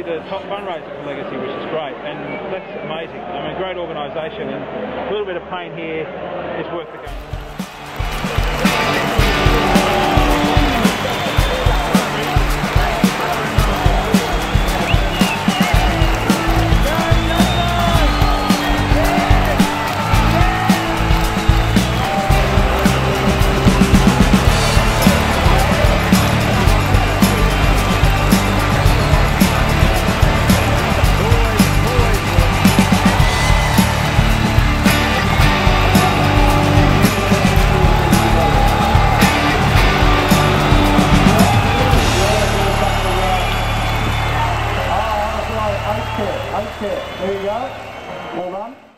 the top fundraiser for Legacy, which is great, and that's amazing. I mean, great organisation, and a little bit of pain here is worth the going. Okay. There you go. Well done.